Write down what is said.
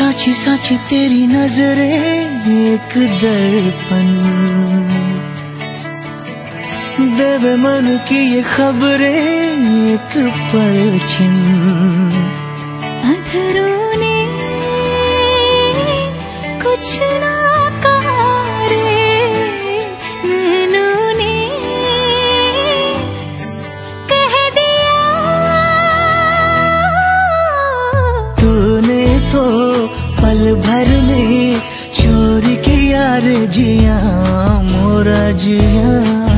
साची साची तेरी नजरे एक दर्पण। देवे मन की ये खबरें एक पलछिन अधरों ने कुछ ना पल भर में चोरी किया यार जिया मोरा जिया